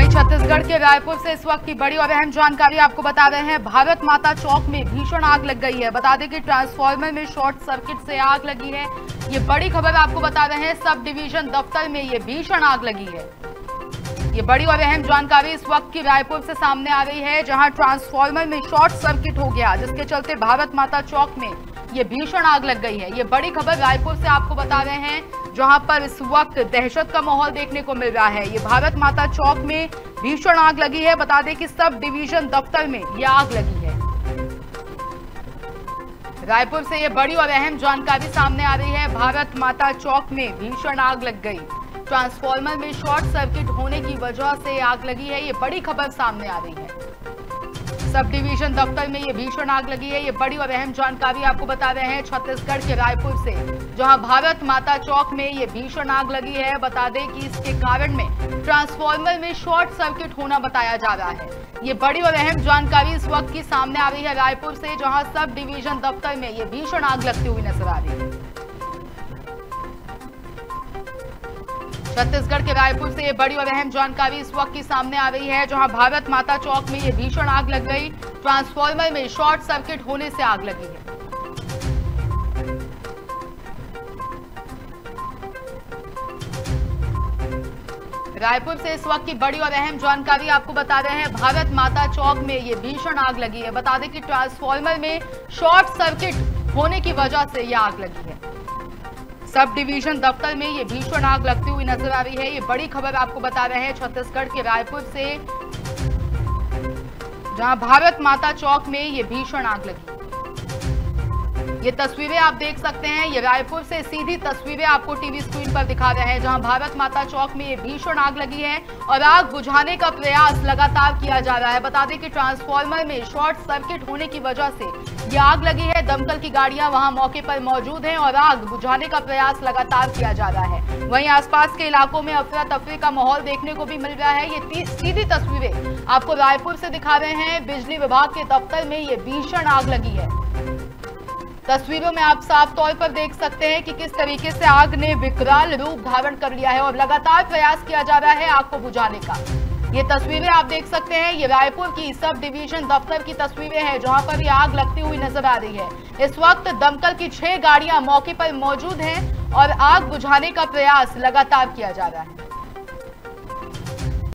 वहीं छत्तीसगढ़ के रायपुर से इस वक्त की बड़ी और अहम जानकारी आपको बता रहे हैं। भारत माता चौक में भीषण आग लग गई है। बता दें कि ट्रांसफार्मर में शॉर्ट सर्किट से आग लगी है। ये बड़ी खबर आपको बता रहे हैं। सब डिवीज़न दफ्तर में ये भीषण आग लगी है। ये बड़ी और अहम जानकारी इस वक्त की रायपुर से सामने आ रही है, जहाँ ट्रांसफार्मर में शॉर्ट सर्किट हो गया, जिसके चलते भारत माता चौक में ये भीषण आग लग गई है। ये बड़ी खबर रायपुर से आपको बता रहे हैं। जहाँ पर इस वक्त दहशत का माहौल देखने को मिल रहा है। ये भारत माता चौक में भीषण आग लगी है। बता दें कि सब डिवीज़न दफ्तर में ये आग लगी है। रायपुर से ये बड़ी और अहम जानकारी सामने आ रही है। भारत माता चौक में भीषण आग लग गई। ट्रांसफॉर्मर में शॉर्ट सर्किट होने की वजह से आग लगी है। ये बड़ी खबर सामने आ रही है। सब डिवीज़न दफ्तर में ये भीषण आग लगी है। ये बड़ी और अहम जानकारी आपको बता रहे हैं छत्तीसगढ़ के रायपुर से, जहाँ भारत माता चौक में ये भीषण आग लगी है। बता दें कि इसके कारण में ट्रांसफॉर्मर में शॉर्ट सर्किट होना बताया जा रहा है। ये बड़ी और अहम जानकारी इस वक्त की सामने आ रही है रायपुर से, जहाँ सब डिवीज़न दफ्तर में ये भीषण आग लगती हुई नज़र आ रही है। छत्तीसगढ़ के रायपुर से ये बड़ी और अहम जानकारी इस वक्त की सामने आ रही है, जहाँ भारत माता चौक में ये भीषण आग लग गई। ट्रांसफॉर्मर में शॉर्ट सर्किट होने से आग लगी है। रायपुर से इस वक्त की बड़ी और अहम जानकारी आपको बता रहे हैं, भारत माता चौक में ये भीषण आग लगी है। बता दें कि ट्रांसफॉर्मर में शॉर्ट सर्किट होने की वजह से यह आग लगी है। सब डिवीज़न दफ्तर में ये भीषण आग लगती हुई नज़र आ रही है। ये बड़ी खबर आपको बता रहे हैं छत्तीसगढ़ के रायपुर से। जहाँ भारत माता चौक में ये भीषण आग लगी। ये तस्वीरें आप देख सकते हैं। ये रायपुर से सीधी तस्वीरें आपको टीवी स्क्रीन पर दिखा रहे हैं, जहाँ भारत माता चौक में ये भीषण आग लगी है और आग बुझाने का प्रयास लगातार किया जा रहा है। बता दें कि ट्रांसफॉर्मर में शॉर्ट सर्किट होने की वजह से ये आग लगी है। दमकल की गाड़ियाँ वहाँ मौके पर मौजूद हैं और आग बुझाने का प्रयास लगातार किया जा रहा है। वहीं आसपास के इलाकों में अफरा तफरी का माहौल देखने को भी मिल रहा है। ये सीधी तस्वीरें आपको रायपुर से दिखा रहे हैं। बिजली विभाग के दफ्तर में ये भीषण आग लगी है। तस्वीरों में आप साफ़ तौर पर देख सकते हैं कि किस तरीके से आग ने विकराल रूप धारण कर लिया है और लगातार प्रयास किया जा रहा है आग को बुझाने का। ये तस्वीरें आप देख सकते हैं, ये रायपुर की सब डिवीज़न दफ्तर की तस्वीरें हैं, जहाँ पर ये आग लगती हुई नज़र आ रही है। इस वक्त दमकल की छह गाड़ियाँ मौके पर मौजूद हैं और आग बुझाने का प्रयास लगातार किया जा रहा है।